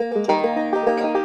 Música